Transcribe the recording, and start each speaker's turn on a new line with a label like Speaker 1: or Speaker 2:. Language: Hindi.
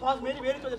Speaker 1: बॉस मेरी मेरी तो